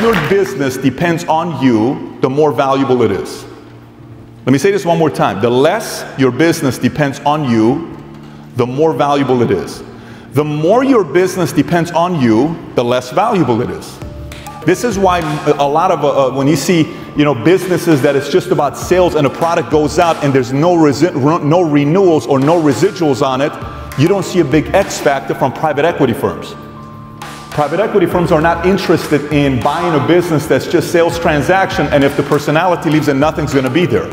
your business depends on you, the more valuable it is. Let me say this one more time. The less your business depends on you, the more valuable it is. The more your business depends on you, the less valuable it is. This is why a lot of, uh, uh when you see you know, businesses that it's just about sales and a product goes out and there's no, no renewals or no residuals on it, you don't see a big X factor from private equity firms. Private equity firms are not interested in buying a business that's just sales transaction and if the personality leaves then nothing's going to be there.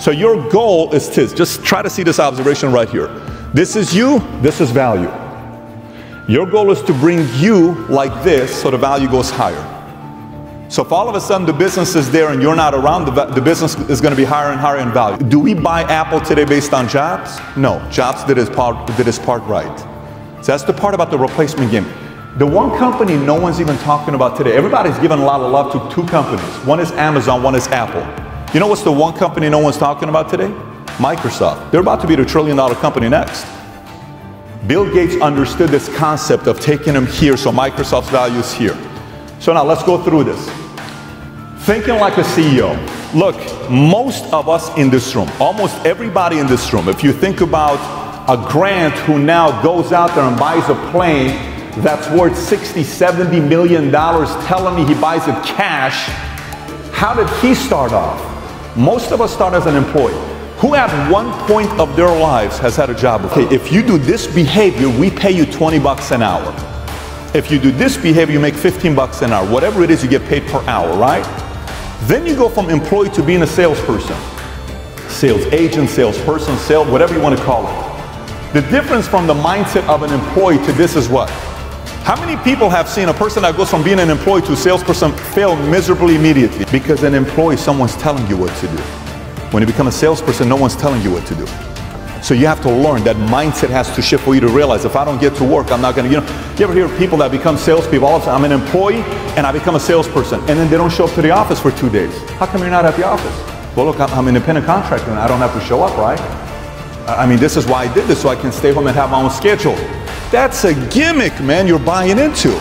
So your goal is to just try to see this observation right here. This is you, this is value. Your goal is to bring you like this so the value goes higher. So if all of a sudden the business is there and you're not around, the, the business is going to be higher and higher in value. Do we buy Apple today based on Jobs? No. Jobs did his part, did his part right. So that's the part about the replacement game. The one company no one's even talking about today, everybody's giving a lot of love to two companies. One is Amazon, one is Apple. You know what's the one company no one's talking about today? Microsoft. They're about to be the trillion dollar company next. Bill Gates understood this concept of taking them here, so Microsoft's value is here. So now let's go through this. Thinking like a CEO. Look, most of us in this room, almost everybody in this room, if you think about a Grant who now goes out there and buys a plane that's worth 60, 70 million dollars, telling me he buys it cash, how did he start off? Most of us start as an employee. Who at one point of their lives has had a job? Okay, if you do this behavior, we pay you 20 bucks an hour. If you do this behavior, you make 15 bucks an hour. Whatever it is, you get paid per hour, right? Then you go from employee to being a salesperson. Sales agent, salesperson, sales, whatever you want to call it. The difference from the mindset of an employee to this is what? How many people have seen a person that goes from being an employee to a salesperson fail miserably immediately? Because an employee, someone's telling you what to do. When you become a salesperson, no one's telling you what to do. So you have to learn that mindset has to shift for you to realize if I don't get to work, I'm not going to, you know, you ever hear people that become salespeople? All of a sudden, I'm an employee and I become a salesperson, and then they don't show up to the office for two days. How come you're not at the office? Well, look, I'm an independent contractor and I don't have to show up, right? I mean, this is why I did this, so I can stay home and have my own schedule. That's a gimmick, man, you're buying into.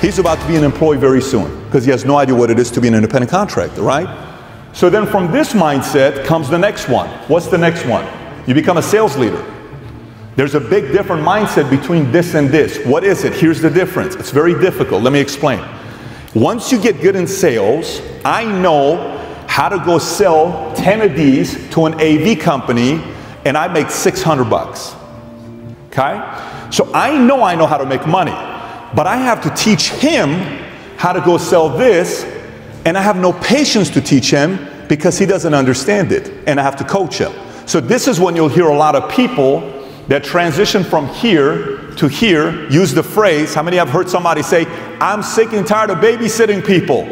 He's about to be an employee very soon because he has no idea what it is to be an independent contractor, right? So then from this mindset comes the next one. What's the next one? You become a sales leader. There's a big different mindset between this and this. What is it? Here's the difference. It's very difficult. Let me explain. Once you get good in sales, I know how to go sell 10 of these to an AV company and I make 600 bucks. Okay? So I know I know how to make money, but I have to teach him how to go sell this and I have no patience to teach him because he doesn't understand it and I have to coach him. So this is when you'll hear a lot of people that transition from here to here use the phrase, how many have heard somebody say, I'm sick and tired of babysitting people.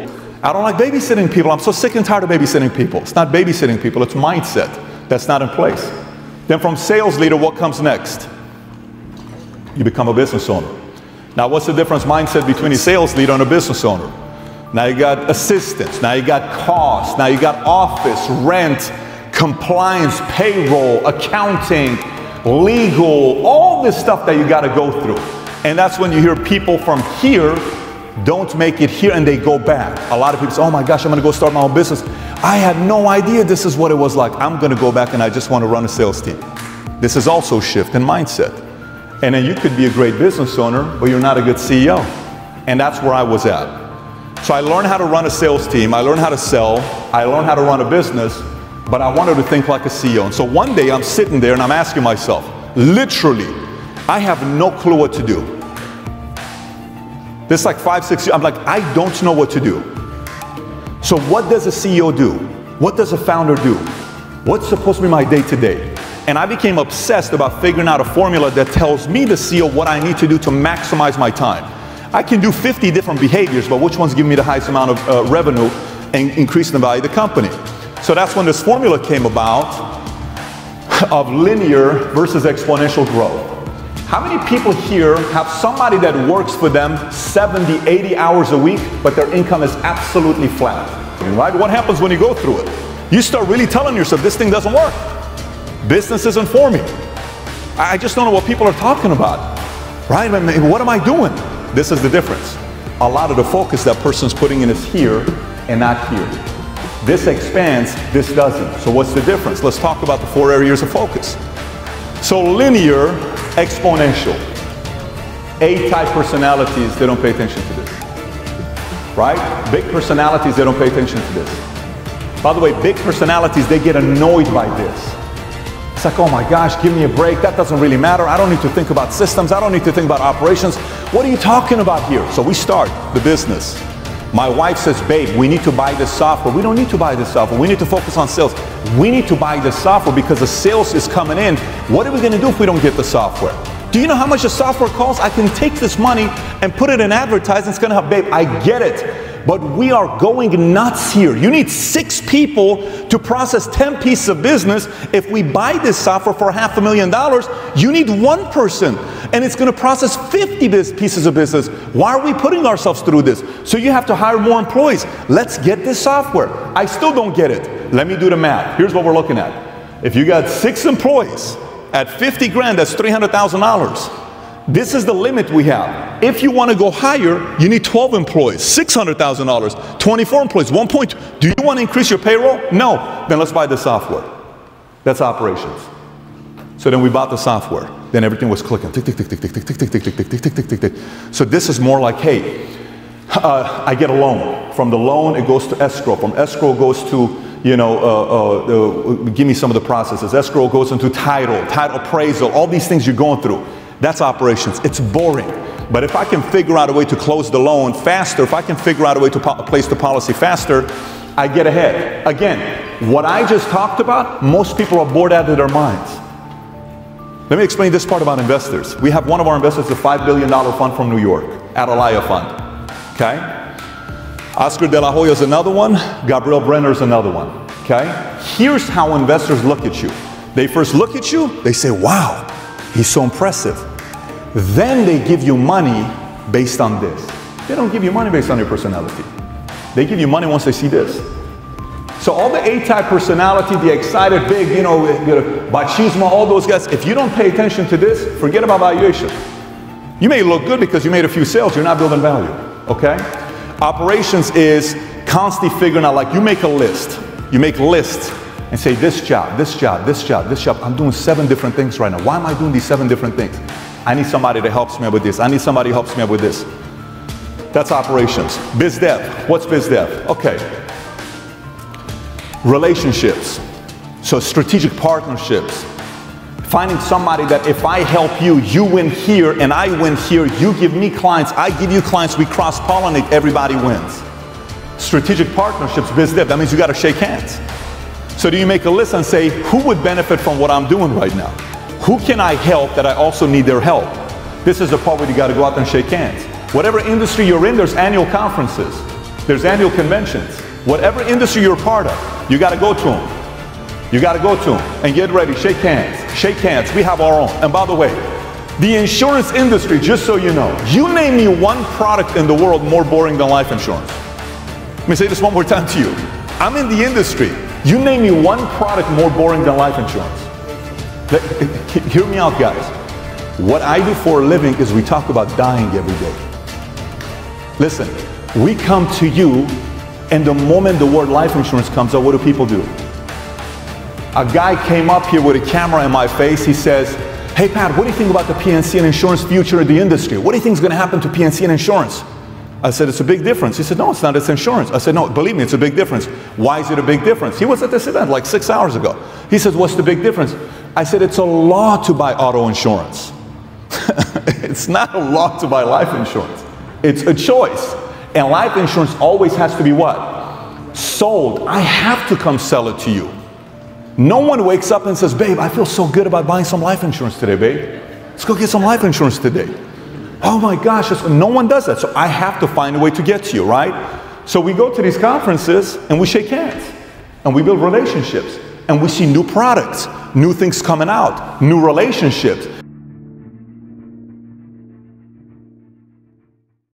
I don't like babysitting people. I'm so sick and tired of babysitting people. It's not babysitting people, it's mindset that's not in place. Then from sales leader, what comes next? You become a business owner. Now, what's the difference mindset between a sales leader and a business owner? Now you got assistants, now you got costs, now you got office, rent, compliance, payroll, accounting, legal, all this stuff that you got to go through. And that's when you hear people from here don't make it here and they go back. A lot of people say, oh my gosh, I'm going to go start my own business. I had no idea this is what it was like. I'm going to go back and I just want to run a sales team. This is also shift in mindset. And then you could be a great business owner, but you're not a good CEO. And that's where I was at. So I learned how to run a sales team. I learned how to sell. I learned how to run a business but I wanted to think like a CEO. And so one day I'm sitting there and I'm asking myself, literally, I have no clue what to do. This like five, six years, I'm like, I don't know what to do. So what does a CEO do? What does a founder do? What's supposed to be my day to day? And I became obsessed about figuring out a formula that tells me, the CEO, what I need to do to maximize my time. I can do 50 different behaviors, but which one's give me the highest amount of uh, revenue and increase the value of the company? So that's when this formula came about of linear versus exponential growth. How many people here have somebody that works for them 70, 80 hours a week, but their income is absolutely flat? Right? What happens when you go through it? You start really telling yourself, this thing doesn't work. Business isn't for me. I just don't know what people are talking about. Right? I mean, what am I doing? This is the difference. a lot of the focus that person's putting in is here and not here. This expands, this doesn't. So what's the difference? Let's talk about the four areas of focus. So linear, exponential. A-type personalities, they don't pay attention to this. Right? Big personalities, they don't pay attention to this. By the way, big personalities, they get annoyed by this. It's like, oh my gosh, give me a break. That doesn't really matter. I don't need to think about systems. I don't need to think about operations. What are you talking about here? So we start the business. My wife says, babe, we need to buy this software. We don't need to buy this software. We need to focus on sales. We need to buy this software because the sales is coming in. What are we going to do if we don't get the software? Do you know how much the software costs? I can take this money and put it in advertising. It's going to help, babe. I get it. But we are going nuts here. You need six people to process 10 pieces of business. If we buy this software for half a million dollars, you need one person and it's going to process 50 pieces of business. Why are we putting ourselves through this? So you have to hire more employees. Let's get this software. I still don't get it. Let me do the math. Here's what we're looking at. If you got six employees at 50 grand, that's $300,000. This is the limit we have. If you want to go higher, you need 12 employees, $600,000, 24 employees, one point. Do you want to increase your payroll? No. Then let's buy the software. That's operations. So then we bought the software. Then everything was clicking. Tick, tick, tick, tick, tick, tick, tick, tick, tick, tick, tick, tick, tick, tick, tick. So this is more like, hey, uh, I get a loan. From the loan, it goes to escrow. From escrow goes to, you know, uh, uh, give me some of the processes. Escrow goes into title, title appraisal, all these things you're going through. That's operations. It's boring. But if I can figure out a way to close the loan faster, if I can figure out a way to place the policy faster, I get ahead. Again, what I just talked about, most people are bored out of their minds. Let me explain this part about investors. We have one of our investors, a $5 billion fund from New York, Atalaya Fund. Okay? Oscar de la Hoya is another one, Gabriel Brenner is another one. Okay? Here's how investors look at you. They first look at you, they say, wow, He's so impressive. Then they give you money based on this. They don't give you money based on your personality. They give you money once they see this. So all the A-type personality, the excited, big, you know, machismo, all those guys, if you don't pay attention to this, forget about valuation. You may look good because you made a few sales, you're not building value, okay? Operations is constantly figuring out, like you make a list. You make lists and say, this job, this job, this job, this job. I'm doing seven different things right now. Why am I doing these seven different things? I need somebody that helps me with this. I need somebody who helps me with this. That's operations. Biz dev. What's biz dev? Okay. Relationships. So strategic partnerships. Finding somebody that if I help you, you win here and I win here. You give me clients, I give you clients. We cross pollinate, everybody wins. Strategic partnerships, biz dev. That means you got to shake hands. So do you make a list and say, who would benefit from what I'm doing right now? Who can I help that I also need their help? This is the part where you got to go out and shake hands. Whatever industry you're in, there's annual conferences. There's annual conventions. Whatever industry you're part of, you got to go to them. You got to go to them and get ready. Shake hands. Shake hands. We have our own. And by the way, the insurance industry, just so you know, you name me one product in the world more boring than life insurance. Let me say this one more time to you. I'm in the industry. You name me one product more boring than life insurance. Hear me out, guys. What I do for a living is we talk about dying every day. Listen, we come to you, and the moment the word life insurance comes up, what do people do? A guy came up here with a camera in my face. He says, Hey, Pat, what do you think about the P&C and insurance future of the industry? What do you think is going to happen to P&C and insurance? I said, it's a big difference. He said, no, it's not, it's insurance. I said, no, believe me, it's a big difference. Why is it a big difference? He was at this event like six hours ago. He says, what's the big difference? I said, it's a law to buy auto insurance. it's not a law to buy life insurance. It's a choice. And life insurance always has to be what? Sold. I have to come sell it to you. No one wakes up and says, babe, I feel so good about buying some life insurance today, babe. Let's go get some life insurance today. Oh my gosh, no one does that. So I have to find a way to get to you, right? So we go to these conferences and we shake hands and we build relationships and we see new products, new things coming out, new relationships.